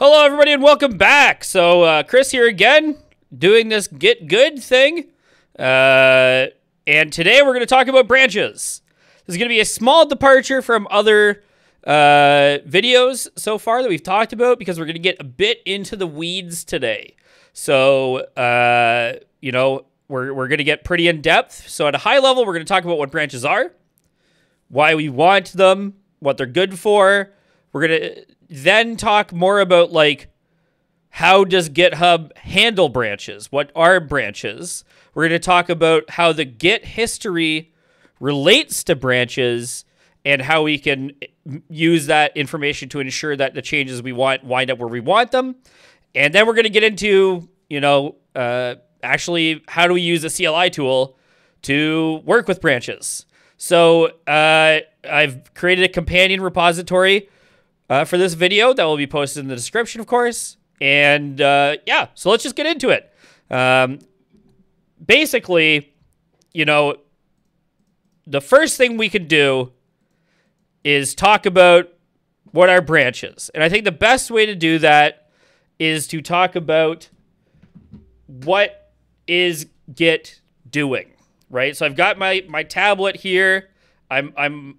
Hello, everybody, and welcome back. So, uh, Chris here again, doing this Git Good thing. Uh, and today we're going to talk about branches. This is going to be a small departure from other uh, videos so far that we've talked about because we're going to get a bit into the weeds today. So, uh, you know, we're, we're going to get pretty in depth. So, at a high level, we're going to talk about what branches are, why we want them, what they're good for. We're going to then talk more about like how does GitHub handle branches? What are branches? We're going to talk about how the Git history relates to branches and how we can use that information to ensure that the changes we want wind up where we want them. And then we're going to get into, you know, uh, actually how do we use a CLI tool to work with branches. So uh, I've created a companion repository uh, for this video that will be posted in the description, of course. And uh, yeah, so let's just get into it. Um, basically, you know, the first thing we can do is talk about what our branch is. And I think the best way to do that is to talk about what is Git doing, right? So I've got my my tablet here. I'm I'm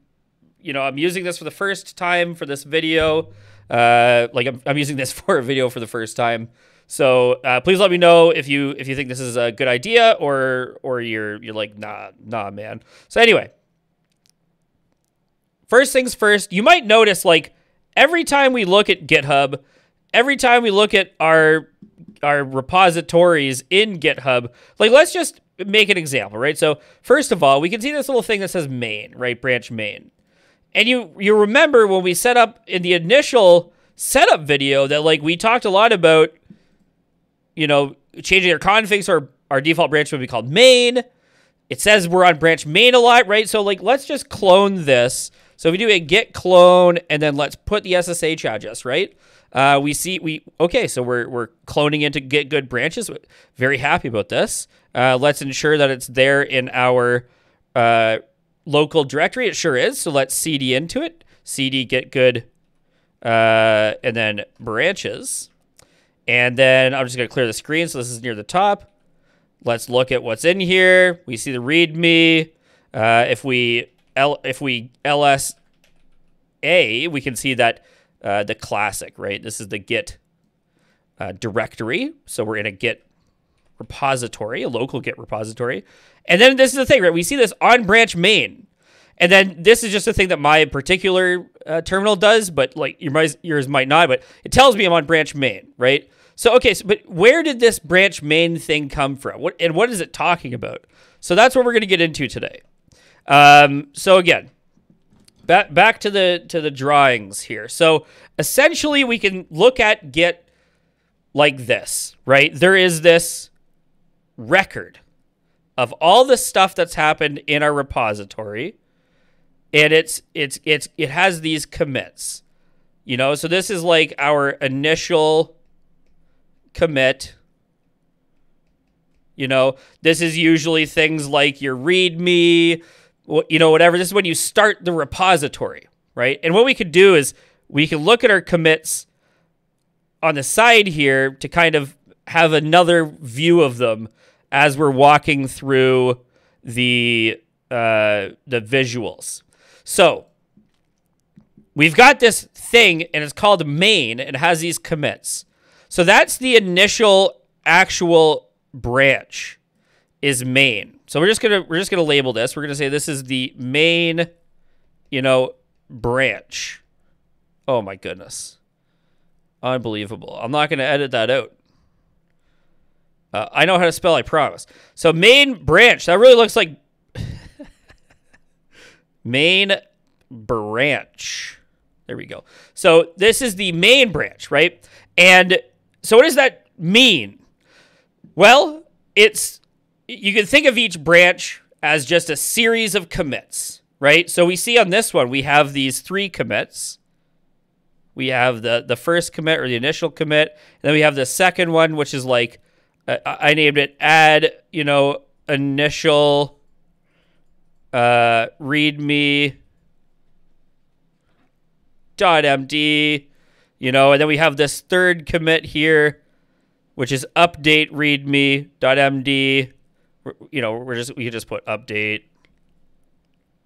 you know, I'm using this for the first time for this video. Uh, like I'm, I'm using this for a video for the first time. So uh, please let me know if you if you think this is a good idea or or you're you're like nah nah man. So anyway, first things first, you might notice like every time we look at GitHub, every time we look at our our repositories in GitHub, like let's just make an example, right? So first of all, we can see this little thing that says main, right? Branch main. And you you remember when we set up in the initial setup video that like we talked a lot about, you know, changing our config so our, default branch would be called main. It says we're on branch main a lot, right? So like let's just clone this. So if we do a git clone and then let's put the SSH address, right? Uh, we see we okay, so we're we're cloning into git good branches. Very happy about this. Uh, let's ensure that it's there in our uh, local directory. It sure is. So let's cd into it. cd git good, uh, and then branches. And then I'm just going to clear the screen. So this is near the top. Let's look at what's in here. We see the README. Uh, if we L, if we ls a, we can see that uh, the classic, right? This is the Git uh, directory. So we're in a Git repository, a local Git repository. And then this is the thing, right? We see this on branch main. And then this is just a thing that my particular uh, terminal does, but like your, yours might not, but it tells me I'm on branch main, right? So, okay, so, but where did this branch main thing come from? What, and what is it talking about? So that's what we're going to get into today. Um, so again, back, back to the, to the drawings here. So essentially we can look at Git like this, right? There is this record of all the stuff that's happened in our repository and it's it's it's it has these commits you know? So this is like our initial commit you know? This is usually things like your readme you know whatever. This is when you start the repository right? And what we could do is we can look at our commits on the side here to kind of have another view of them as we're walking through the uh, the visuals. So we've got this thing, and it's called main, and it has these commits. So that's the initial actual branch is main. So we're just gonna we're just gonna label this. We're gonna say this is the main, you know, branch. Oh my goodness. Unbelievable. I'm not gonna edit that out. Uh, I know how to spell, I promise. So main branch. That really looks like main branch. There we go. So this is the main branch, right? And so what does that mean? Well, it's you can think of each branch as just a series of commits, right? So we see on this one we have these three commits. We have the the first commit or the initial commit, and then we have the second one which is like I named it add, you know, initial uh, readme dot md You know, and then we have this third commit here, which is update readme dot md. You know, we're just we can just put update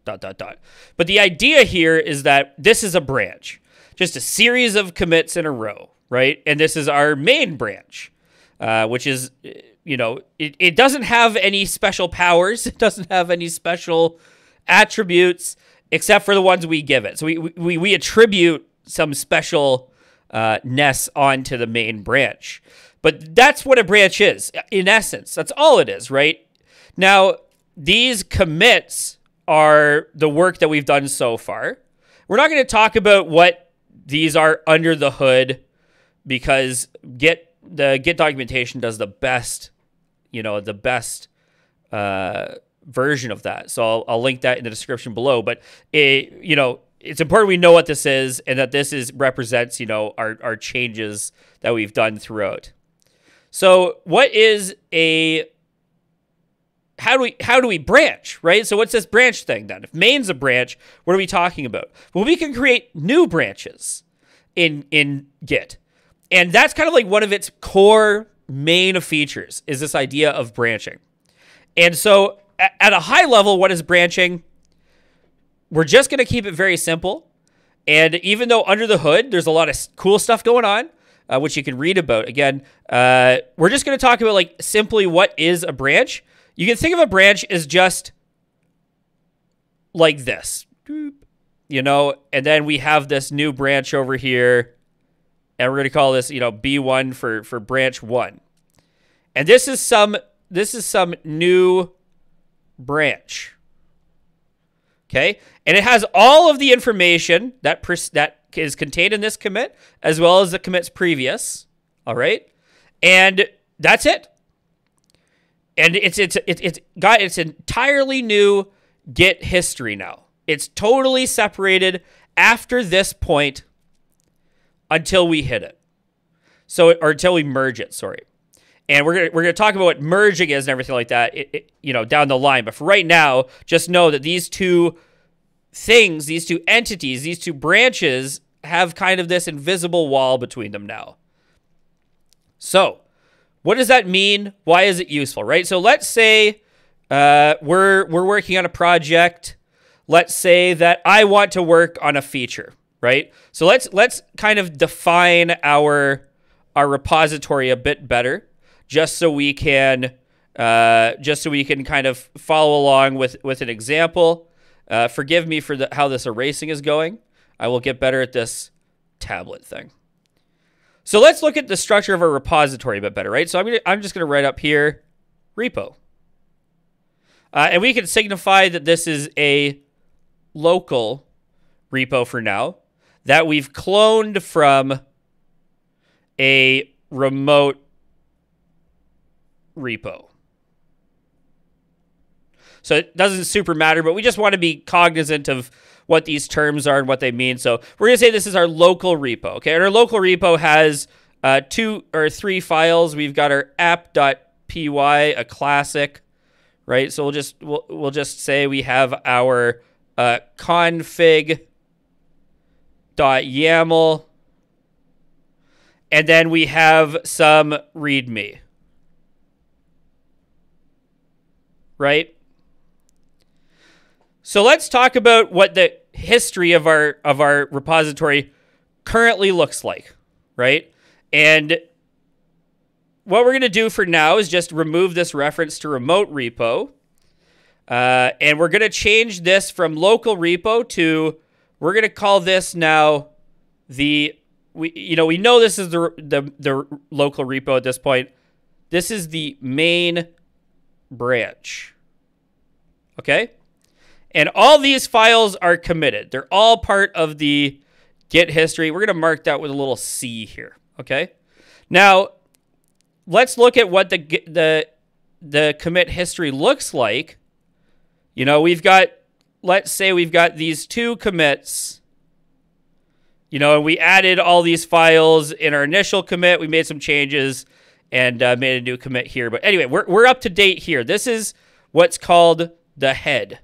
dot dot dot. But the idea here is that this is a branch, just a series of commits in a row, right? And this is our main branch, uh, which is you know it, it doesn't have any special powers. It doesn't have any special attributes except for the ones we give it. So we we, we attribute some special uh, ness onto the main branch. But that's what a branch is in essence. That's all it is, right? Now, these commits are the work that we've done so far. We're not going to talk about what these are under the hood because Git the Git documentation does the best, you know, the best uh, version of that. So I'll, I'll link that in the description below. But it, you know, it's important we know what this is and that this is represents, you know, our our changes that we've done throughout. So what is a how do we how do we branch, right? So what's this branch thing then? If main's a branch, what are we talking about? Well, we can create new branches in in Git. And that's kind of like one of its core main features is this idea of branching. And so at a high level, what is branching? We're just going to keep it very simple. And even though under the hood, there's a lot of cool stuff going on, uh, which you can read about. Again, uh, we're just going to talk about like simply what is a branch you can think of a branch as just like this, you know, and then we have this new branch over here, and we're going to call this, you know, B1 for for branch 1. And this is some this is some new branch. Okay? And it has all of the information that that is contained in this commit as well as the commits previous, all right? And that's it and it's it's it's it's got it's entirely new Git history now. It's totally separated after this point until we hit it. So or until we merge it, sorry. And we're gonna we're gonna talk about what merging is and everything like that, it, it, you know, down the line. But for right now, just know that these two things, these two entities, these two branches have kind of this invisible wall between them now. So what does that mean? Why is it useful, right? So let's say uh, we're we're working on a project. Let's say that I want to work on a feature, right? So let's let's kind of define our our repository a bit better, just so we can uh, just so we can kind of follow along with with an example. Uh, forgive me for the, how this erasing is going. I will get better at this tablet thing. So let's look at the structure of our repository a bit better, right? So I'm, gonna, I'm just going to write up here repo. Uh, and we can signify that this is a local repo for now that we've cloned from a remote repo. So it doesn't super matter, but we just want to be cognizant of what these terms are and what they mean. So we're going to say this is our local repo. Okay. And our local repo has uh, two or three files. We've got our app.py, a classic, right? So we'll just, we'll, we'll just say we have our uh, config.yaml. And then we have some README. Right? So let's talk about what the history of our of our repository currently looks like, right? And what we're going to do for now is just remove this reference to remote repo. Uh, and we're going to change this from local repo to, we're going to call this now the, we, you know, we know this is the, the, the local repo at this point. This is the main branch. Okay? And all these files are committed. They're all part of the Git history. We're going to mark that with a little C here, okay? Now, let's look at what the the the commit history looks like. You know, we've got let's say we've got these two commits. You know, and we added all these files in our initial commit. We made some changes and uh, made a new commit here. But anyway, we're, we're up to date here. This is what's called the head.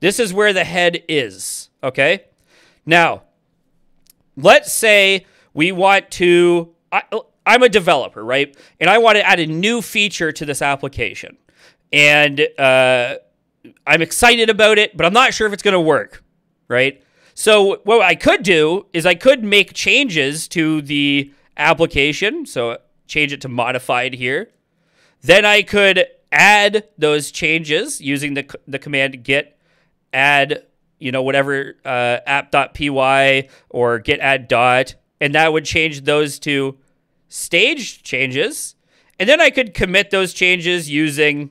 This is where the head is, okay? Now, let's say we want to, I, I'm a developer, right? And I want to add a new feature to this application. And uh, I'm excited about it, but I'm not sure if it's going to work, right? So, what I could do is I could make changes to the application. So, change it to modified here. Then I could add those changes using the, the command git add, you know, whatever uh, app.py or git add dot, and that would change those to staged changes. And then I could commit those changes using,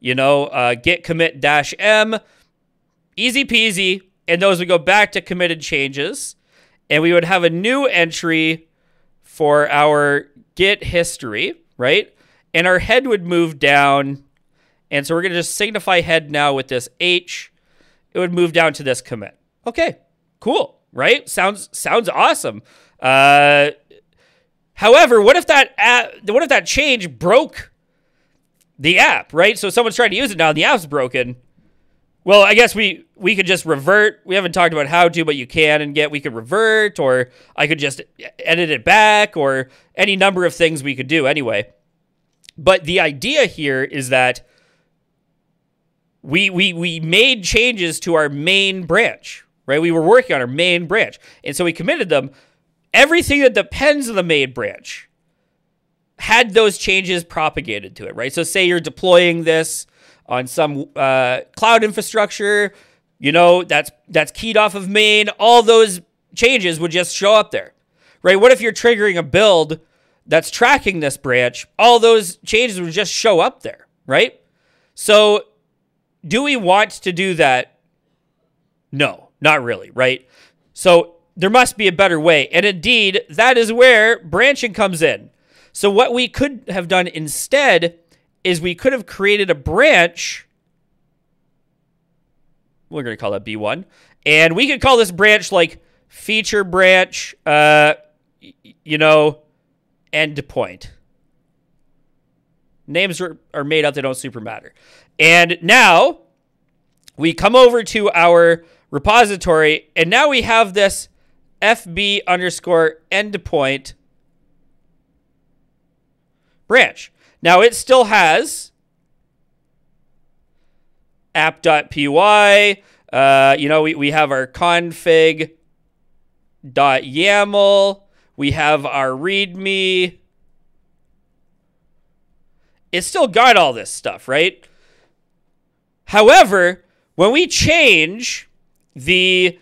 you know, uh, git commit dash m, easy peasy, and those would go back to committed changes. And we would have a new entry for our git history, right? And our head would move down. And so we're going to just signify head now with this H. It would move down to this commit. Okay, cool, right? Sounds sounds awesome. Uh, however, what if that app, what if that change broke the app, right? So someone's trying to use it now, and the app's broken. Well, I guess we we could just revert. We haven't talked about how to, but you can and get we could revert, or I could just edit it back, or any number of things we could do anyway. But the idea here is that we we we made changes to our main branch, right? We were working on our main branch, and so we committed them. Everything that depends on the main branch had those changes propagated to it, right? So say you're deploying this on some uh, cloud infrastructure, you know, that's that's keyed off of main, all those changes would just show up there. Right? What if you're triggering a build that's tracking this branch? All those changes would just show up there, right? So do we want to do that? No, not really, right? So there must be a better way. And indeed, that is where branching comes in. So what we could have done instead is we could have created a branch. We're going to call that B1. And we could call this branch like feature branch, uh, you know, endpoint. Names are, are made up, they don't super matter. And now we come over to our repository, and now we have this FB underscore endpoint branch. Now it still has app.py. Uh, you know, we, we have our config.yaml. We have our README. It's still got all this stuff, right? However, when we change the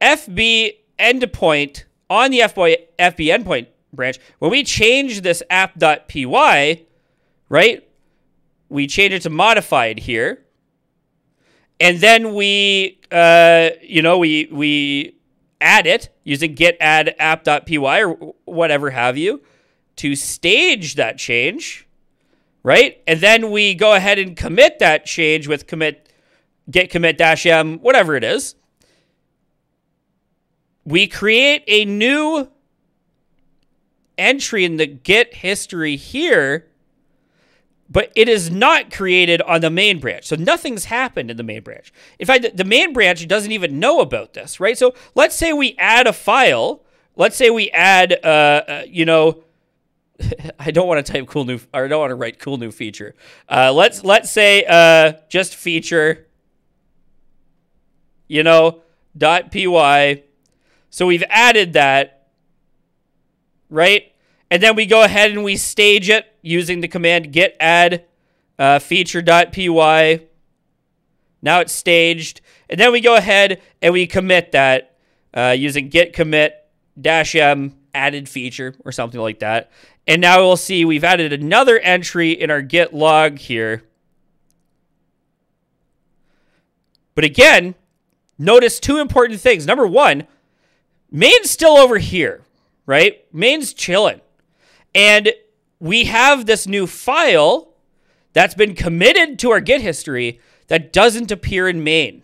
FB endpoint on the FB endpoint branch, when we change this app.py, right? We change it to modified here. And then we, uh, you know, we, we add it using git add app.py or whatever have you to stage that change, right? And then we go ahead and commit that change with commit git commit dash m, whatever it is. We create a new entry in the git history here but it is not created on the main branch. So nothing's happened in the main branch. In fact, the main branch doesn't even know about this, right? So let's say we add a file. Let's say we add, uh, uh, you know, I don't want to type cool new, or I don't want to write cool new feature. Uh, let's let's say uh, just feature, you know, dot py. So we've added that, right? And then we go ahead and we stage it using the command git add uh, feature.py. Now it's staged. And then we go ahead and we commit that uh, using git commit dash m added feature or something like that. And now we'll see we've added another entry in our git log here. But again, notice two important things. Number one, main's still over here, right? Main's chilling. And we have this new file that's been committed to our Git history that doesn't appear in main,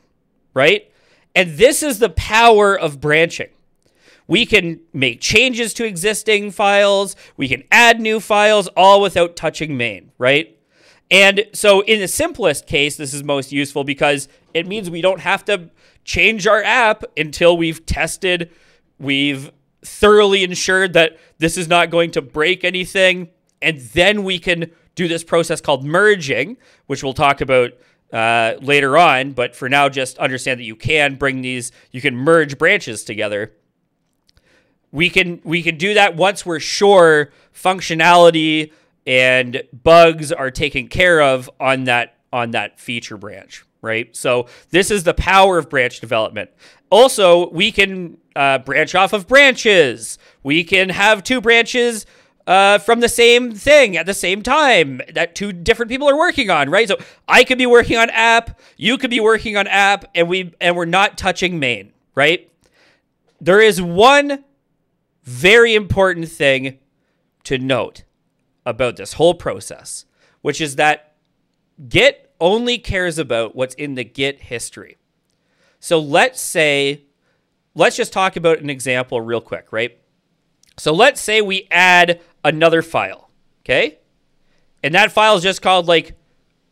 right? And this is the power of branching. We can make changes to existing files, we can add new files all without touching main, right? And so in the simplest case, this is most useful because it means we don't have to change our app until we've tested, we've thoroughly ensured that this is not going to break anything, and then we can do this process called merging, which we'll talk about uh, later on. But for now, just understand that you can bring these, you can merge branches together. We can we can do that once we're sure functionality and bugs are taken care of on that on that feature branch, right? So this is the power of branch development. Also, we can uh, branch off of branches. We can have two branches uh, from the same thing at the same time that two different people are working on, right? So I could be working on app, you could be working on app, and we and we're not touching main, right? There is one very important thing to note about this whole process, which is that Git only cares about what's in the Git history. So let's say, let's just talk about an example real quick, right? So let's say we add another file, okay? And that file is just called like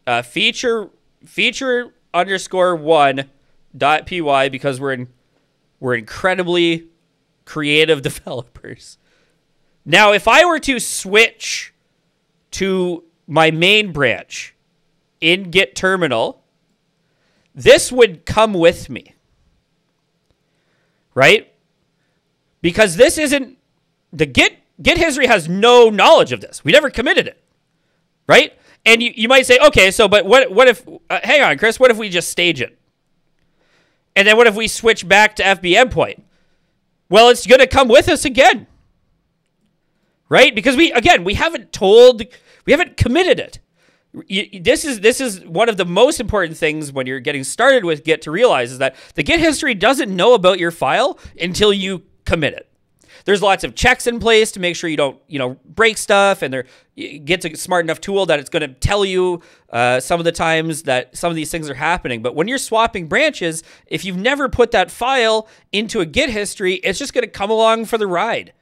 uh, feature feature underscore one dot py because we're in we're incredibly creative developers. Now, if I were to switch to my main branch in Git terminal, this would come with me. Right? Because this isn't the Git Git history has no knowledge of this. We never committed it, right? And you, you might say, okay, so but what what if? Uh, hang on, Chris. What if we just stage it? And then what if we switch back to FB endpoint? Well, it's going to come with us again, right? Because we again we haven't told, we haven't committed it. This is this is one of the most important things when you're getting started with Git to realize is that the Git history doesn't know about your file until you commit it there's lots of checks in place to make sure you don't, you know, break stuff. And there gets a smart enough tool that it's going to tell you uh, some of the times that some of these things are happening. But when you're swapping branches, if you've never put that file into a Git history, it's just going to come along for the ride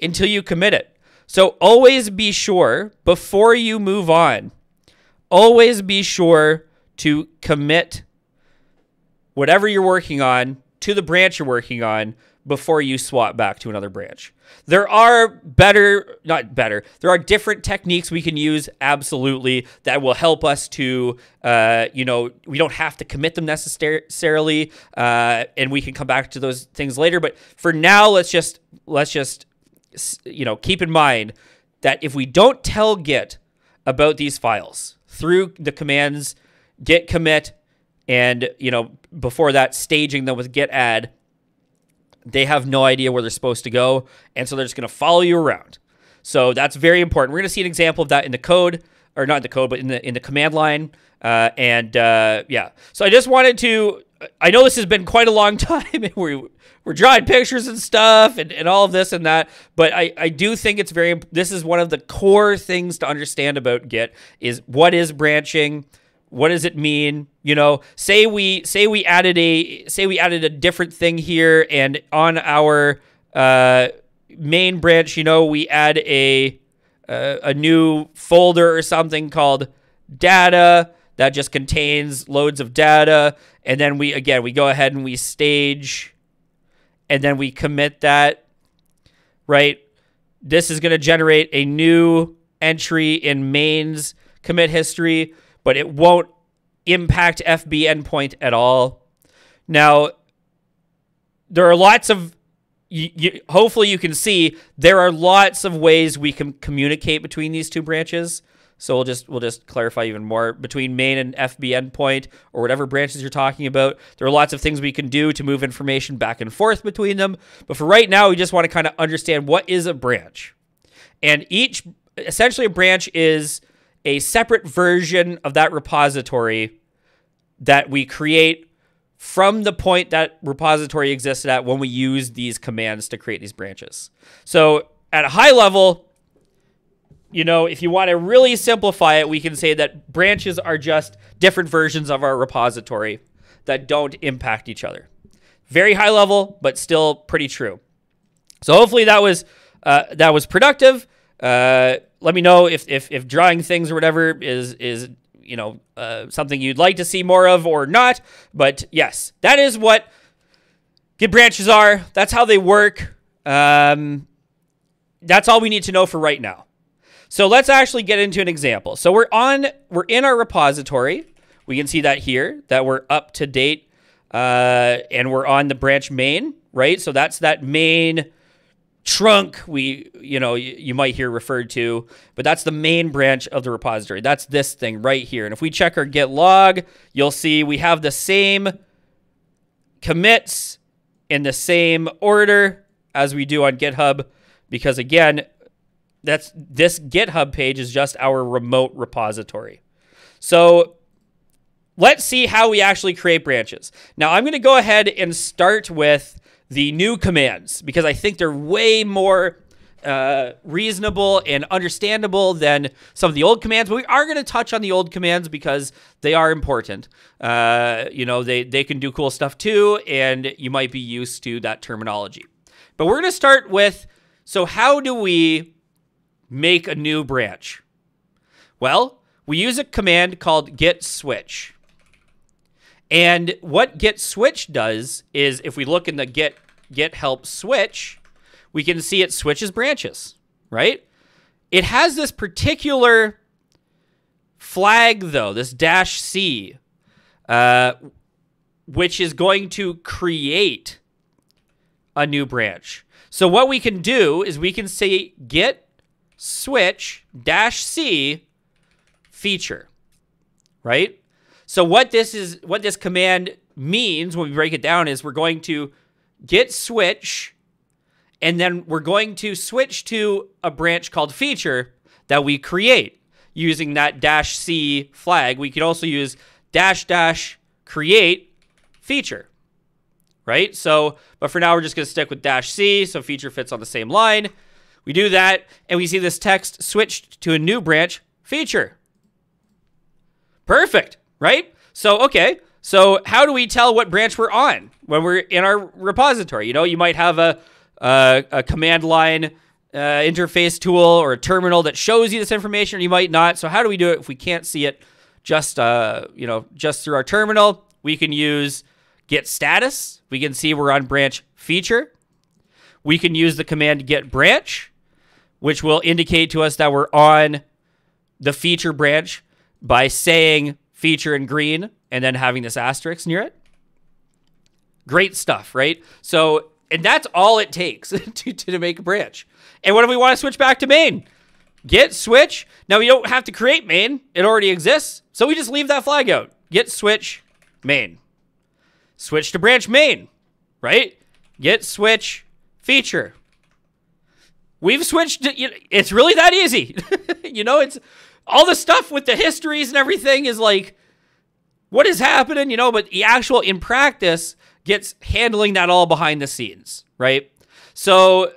until you commit it. So always be sure before you move on, always be sure to commit whatever you're working on to the branch you're working on before you swap back to another branch. There are better, not better, there are different techniques we can use, absolutely, that will help us to, uh, you know, we don't have to commit them necessarily, uh, and we can come back to those things later. But for now, let's just, let's just, you know, keep in mind that if we don't tell Git about these files through the commands git commit and, you know, before that, staging them with git add, they have no idea where they're supposed to go, and so they're just going to follow you around. So that's very important. We're going to see an example of that in the code, or not in the code, but in the in the command line. Uh, and uh, yeah, so I just wanted to. I know this has been quite a long time. we're we're drawing pictures and stuff, and, and all of this and that. But I I do think it's very. This is one of the core things to understand about Git is what is branching what does it mean you know say we say we added a say we added a different thing here and on our uh, main branch you know we add a uh, a new folder or something called data that just contains loads of data and then we again we go ahead and we stage and then we commit that right this is going to generate a new entry in mains commit history but it won't impact FB endpoint at all. Now, there are lots of you, you, hopefully you can see there are lots of ways we can communicate between these two branches. So we'll just we'll just clarify even more between main and FB endpoint or whatever branches you're talking about. There are lots of things we can do to move information back and forth between them. But for right now, we just want to kind of understand what is a branch. And each essentially a branch is a separate version of that repository that we create from the point that repository existed at when we use these commands to create these branches. So at a high level, you know, if you want to really simplify it, we can say that branches are just different versions of our repository that don't impact each other. Very high level, but still pretty true. So hopefully that was uh, that was productive. Uh, let me know if, if if drawing things or whatever is is you know, uh, something you'd like to see more of or not. But yes, that is what Git branches are. That's how they work. Um, that's all we need to know for right now. So let's actually get into an example. So we're on, we're in our repository. We can see that here, that we're up to date, uh, and we're on the branch main, right? So that's that main trunk we you know you, you, might hear referred to but that's the main branch of the repository that's this thing right here and if we check our git log you'll see we have the same commits in the same order as we do on github because again that's this github page is just our remote repository so let's see how we actually create branches now i'm going to go ahead and start with the new commands because I think they're way more uh, reasonable and understandable than some of the old commands. But we are going to touch on the old commands because they are important. Uh, you know, they they can do cool stuff too, and you might be used to that terminology. But we're going to start with so how do we make a new branch? Well, we use a command called git switch. And what git switch does is if we look in the git git help switch, we can see it switches branches, right? It has this particular flag though, this dash C, uh, which is going to create a new branch. So what we can do is we can say git switch dash C feature, right? So what this is, what this command means when we break it down is we're going to git switch, and then we're going to switch to a branch called feature that we create using that dash C flag. We could also use dash dash create feature, right? So, but for now, we're just going to stick with dash C, so feature fits on the same line. We do that, and we see this text switched to a new branch feature. Perfect right? So, okay. So, how do we tell what branch we're on when we're in our repository? You know, you might have a, a, a command line uh, interface tool or a terminal that shows you this information, or you might not. So, how do we do it if we can't see it just, uh, you know, just through our terminal? We can use git status. We can see we're on branch feature. We can use the command git branch, which will indicate to us that we're on the feature branch by saying feature in green and then having this asterisk near it. Great stuff, right? So, and that's all it takes to, to make a branch. And what if we want to switch back to main? Git switch. Now we don't have to create main. It already exists. So we just leave that flag out. Git switch main. Switch to branch main, right? Git switch feature. We've switched. It's really that easy. you know, it's all the stuff with the histories and everything is like, what is happening? You know, but the actual in practice gets handling that all behind the scenes, right? So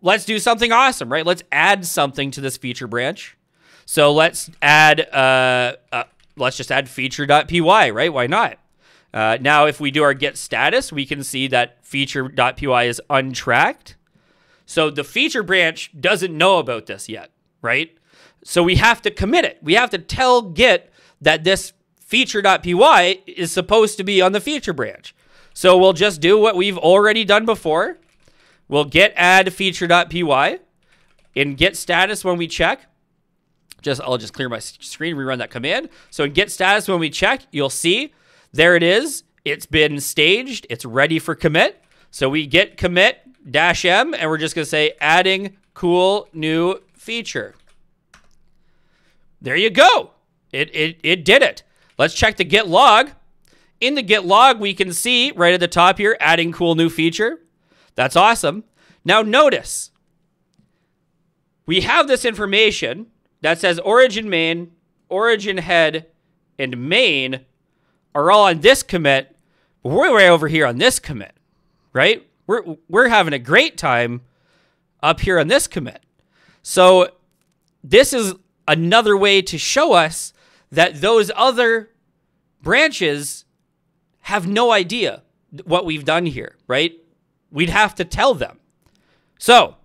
let's do something awesome, right? Let's add something to this feature branch. So let's add, uh, uh let's just add feature.py, right? Why not? Uh, now, if we do our git status, we can see that feature.py is untracked. So the feature branch doesn't know about this yet, right? So we have to commit it. We have to tell Git that this feature.py is supposed to be on the feature branch. So we'll just do what we've already done before. We'll git add feature.py in git status when we check. Just I'll just clear my screen, rerun that command. So in git status when we check, you'll see there it is. It's been staged. It's ready for commit. So we git commit dash m and we're just going to say adding cool new feature. There you go. It, it, it did it. Let's check the git log. In the git log, we can see right at the top here, adding cool new feature. That's awesome. Now notice, we have this information that says origin main, origin head, and main are all on this commit, but we're way over here on this commit, right? We're, we're having a great time up here on this commit. So this is another way to show us that those other branches have no idea what we've done here, right? We'd have to tell them. So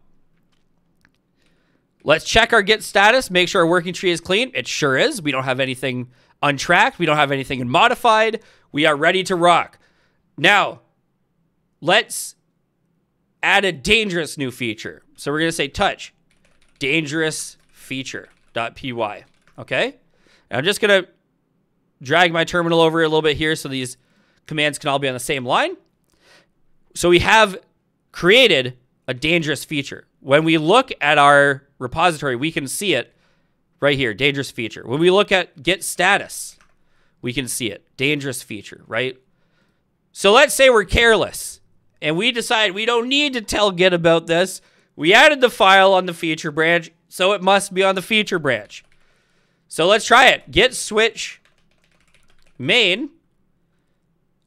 Let's check our Git status, make sure our working tree is clean. It sure is. We don't have anything untracked. We don't have anything modified. We are ready to rock. Now, let's add a dangerous new feature. So we're going to say touch dangerous feature.py. Okay? And I'm just going to drag my terminal over a little bit here so these commands can all be on the same line. So we have created a dangerous feature. When we look at our repository, we can see it right here, dangerous feature. When we look at git status, we can see it, dangerous feature, right? So let's say we're careless and we decide we don't need to tell Git about this. We added the file on the feature branch, so it must be on the feature branch. So let's try it. Git switch main.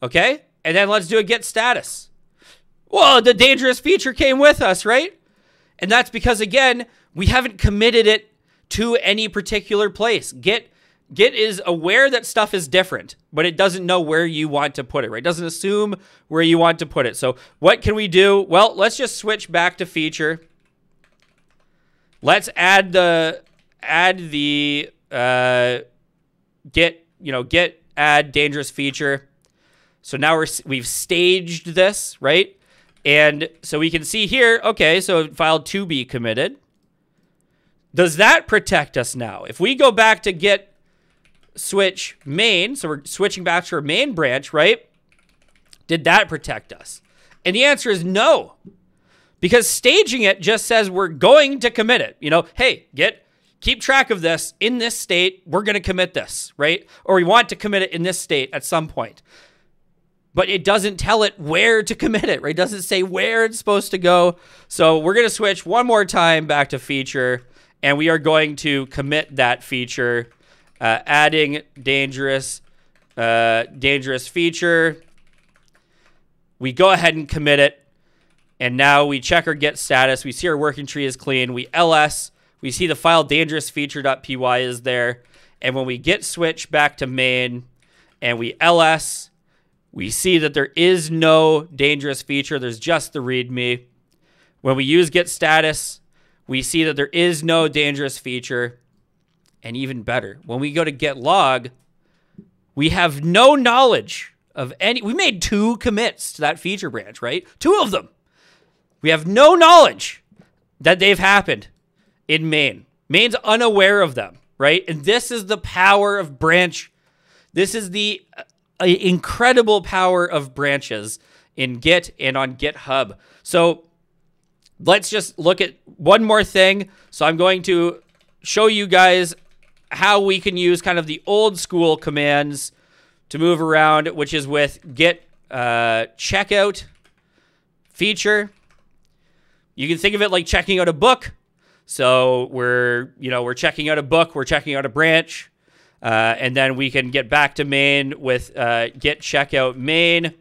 Okay? And then let's do a git status. Well, the dangerous feature came with us, right? And that's because, again, we haven't committed it to any particular place. Git Git is aware that stuff is different, but it doesn't know where you want to put it, right? It doesn't assume where you want to put it. So what can we do? Well, let's just switch back to feature. Let's add the add the uh, git, you know, git add dangerous feature. So now we're we've staged this, right? And so we can see here, okay, so file to be committed. Does that protect us now? If we go back to git switch main, so we're switching back to our main branch, right? Did that protect us? And the answer is no. Because staging it just says we're going to commit it. You know, hey, get keep track of this in this state. We're going to commit this, right? Or we want to commit it in this state at some point. But it doesn't tell it where to commit it, right? It doesn't say where it's supposed to go. So we're going to switch one more time back to feature and we are going to commit that feature, uh, adding dangerous, uh, dangerous feature. We go ahead and commit it, and now we check our git status. We see our working tree is clean. We ls, we see the file dangerousfeature.py is there, and when we git switch back to main, and we ls, we see that there is no dangerous feature. There's just the README. When we use git status, we see that there is no dangerous feature. And even better, when we go to git log, we have no knowledge of any. We made two commits to that feature branch, right? Two of them. We have no knowledge that they've happened in main. Main's unaware of them, right? And this is the power of branch. This is the uh, incredible power of branches in Git and on GitHub. So let's just look at one more thing. So I'm going to show you guys how we can use kind of the old school commands to move around, which is with git uh, checkout feature. You can think of it like checking out a book. So we're, you know, we're checking out a book, we're checking out a branch, uh, and then we can get back to main with uh, git checkout main.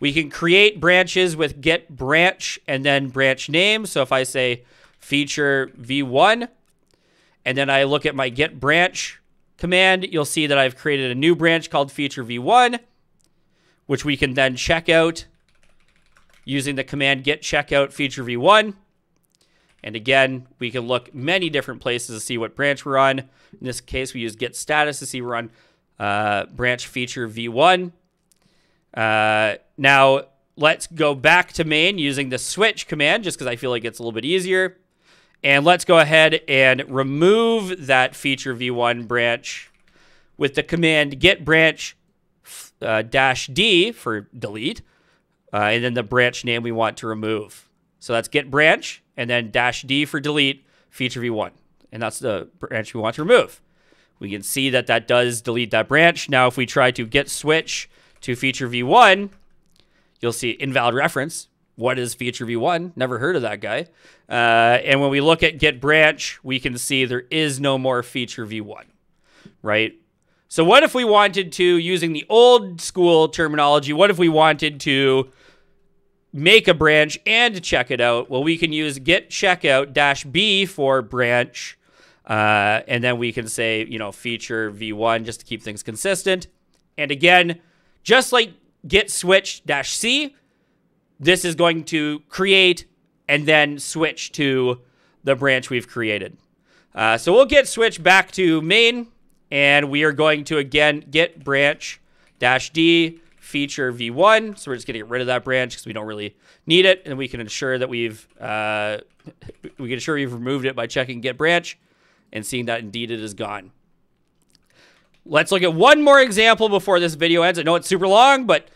We can create branches with git branch and then branch name. So if I say feature v1 and then I look at my git branch command, you'll see that I've created a new branch called feature v1, which we can then check out using the command git checkout feature v1. And again, we can look many different places to see what branch we're on. In this case, we use git status to see we're on uh, branch feature v1. Uh, now, let's go back to main using the switch command just because I feel like it's a little bit easier. And let's go ahead and remove that feature v1 branch with the command git branch uh, dash d for delete, uh, and then the branch name we want to remove. So that's git branch and then dash d for delete feature v1. And that's the branch we want to remove. We can see that that does delete that branch. Now, if we try to git switch to feature v1, you'll see invalid reference. What is feature v1? Never heard of that guy. Uh, and when we look at git branch, we can see there is no more feature v1, right? So what if we wanted to, using the old school terminology, what if we wanted to make a branch and check it out? Well, we can use git checkout dash b for branch. Uh, and then we can say, you know, feature v1 just to keep things consistent. And again, just like git switch dash C, this is going to create and then switch to the branch we've created. Uh, so we'll git switch back to main, and we are going to again git branch dash D feature v1. So we're just going to get rid of that branch because we don't really need it, and we can ensure that we've uh, we can ensure we've removed it by checking git branch and seeing that indeed it is gone. Let's look at one more example before this video ends. I know it's super long, but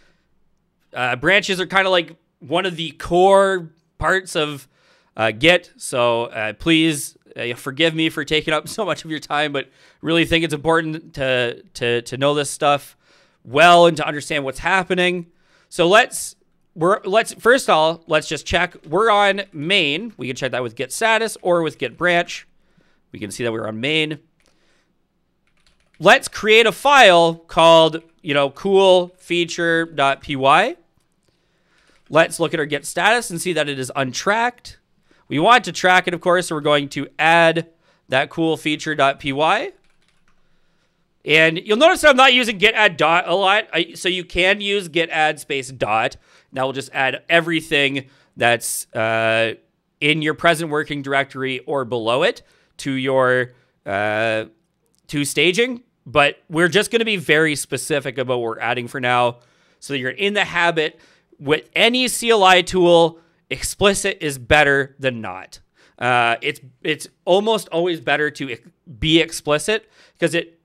uh, branches are kind of like one of the core parts of uh, Git. So uh, please uh, forgive me for taking up so much of your time, but really think it's important to to to know this stuff well and to understand what's happening. So let's we're let's first of all let's just check we're on main. We can check that with Git status or with Git branch. We can see that we're on main. Let's create a file called you know cool feature.py. Let's look at our Git status and see that it is untracked. We want to track it, of course, so we're going to add that cool feature.py. And you'll notice I'm not using git add dot a lot. I, so you can use git add space dot. Now we'll just add everything that's uh, in your present working directory or below it to your uh, to staging. But we're just going to be very specific about what we're adding for now. So you're in the habit with any CLI tool, explicit is better than not. Uh, it's it's almost always better to be explicit because it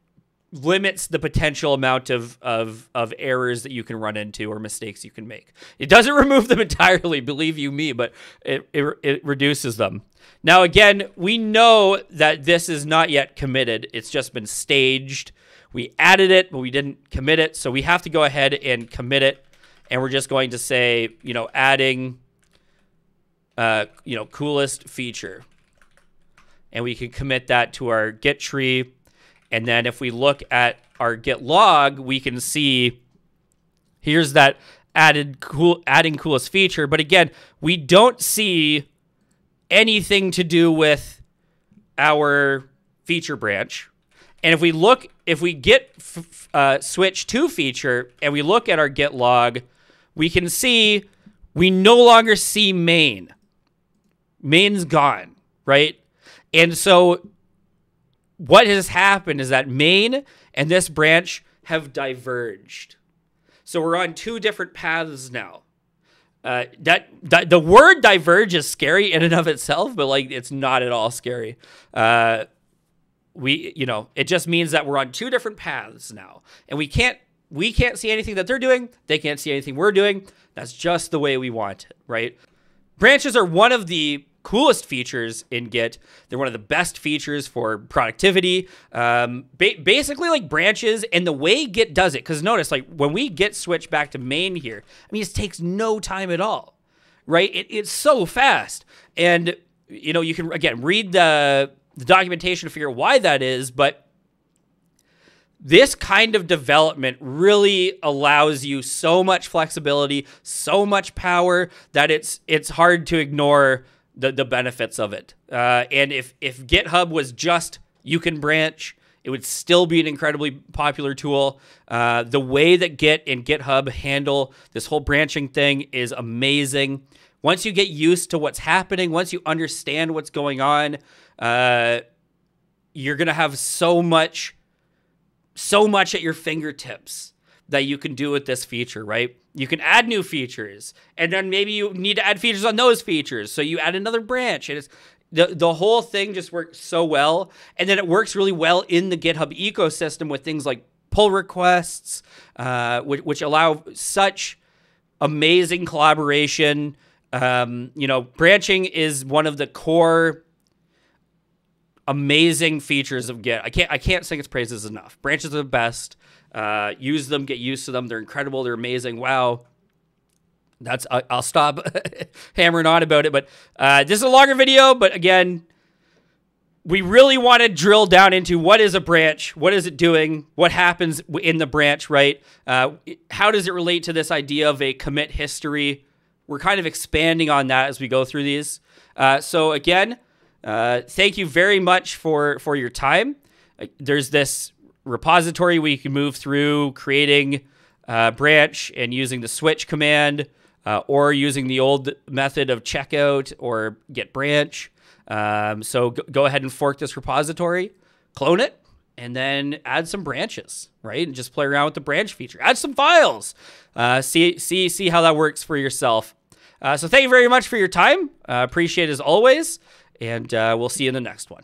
limits the potential amount of, of of errors that you can run into or mistakes you can make. It doesn't remove them entirely, believe you me, but it, it, it reduces them. Now again, we know that this is not yet committed. It's just been staged. We added it, but we didn't commit it, so we have to go ahead and commit it. And we're just going to say, you know, adding uh, you know, coolest feature. And we can commit that to our Git tree and then if we look at our git log, we can see here's that added cool adding coolest feature. But again, we don't see anything to do with our feature branch. And if we look, if we git uh, switch to feature and we look at our git log, we can see we no longer see main. main's gone, right? And so what has happened is that main and this branch have diverged. So we're on two different paths now. Uh, that, that the word diverge is scary in and of itself, but like it's not at all scary. Uh, we, you know, it just means that we're on two different paths now, and we can't we can't see anything that they're doing. They can't see anything we're doing. That's just the way we want it, right? Branches are one of the coolest features in Git. They're one of the best features for productivity. Um, ba- basically, like branches and the way Git does it. Because notice, like when we Git switch back to main here, I mean, it takes no time at all, right? It, it's so fast, and you know you can again read the the documentation to figure out why that is, but this kind of development really allows you so much flexibility, so much power that it's it's hard to ignore the the benefits of it. Uh, and if if GitHub was just you can branch, it would still be an incredibly popular tool. Uh, the way that Git and GitHub handle this whole branching thing is amazing. Once you get used to what's happening, once you understand what's going on, uh, you're gonna have so much, so much at your fingertips that you can do with this feature, right? You can add new features, and then maybe you need to add features on those features. So you add another branch, and it's the the whole thing just works so well, and then it works really well in the GitHub ecosystem with things like pull requests, uh, which, which allow such amazing collaboration. Um, you know, branching is one of the core amazing features of Git. I can't I can't sing its praises enough. Branches are the best. Uh, use them, get used to them. They're incredible. They're amazing. Wow. That's I'll stop hammering on about it. But uh, this is a longer video. But again, we really want to drill down into what is a branch, what is it doing, what happens in the branch, right? Uh, how does it relate to this idea of a commit history? We're kind of expanding on that as we go through these. Uh, so again, uh, thank you very much for for your time. Uh, there's this repository we can move through creating a branch and using the switch command. uh, or using the old method of checkout or git branch. Um, so go, ahead and fork this repository, clone it, and then add some branches, right? And just play around with the branch feature. Add some files. Uh, see see see how that works for yourself. Uh, so thank you very much for your time. Uh, appreciate as always, and uh, we'll see you in the next one.